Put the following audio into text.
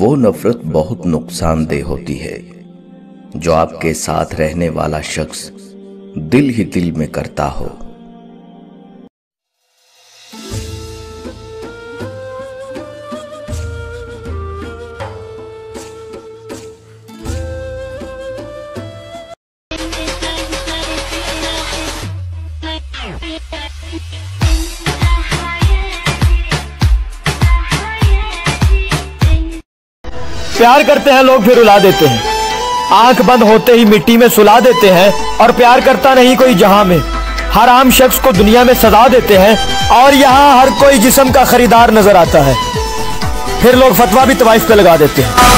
वो नफरत बहुत नुकसानदेह होती है, जो आपके साथ रहने वाला शख्स दिल ही दिल में करता हो। प्यार करते हैं, लोग फिर रुला देते हैं। आँख बंद होते ही मिट्टी में सुला देते हैं और प्यार करता नहीं कोई जहाँ में। हर आम शख्स को दुनिया में सजा देते हैं और यहाँ हर कोई जिसम का खरीदार नज़र आता है। फिर लोग फतवा भी तवाइफ पे लगा देते हैं।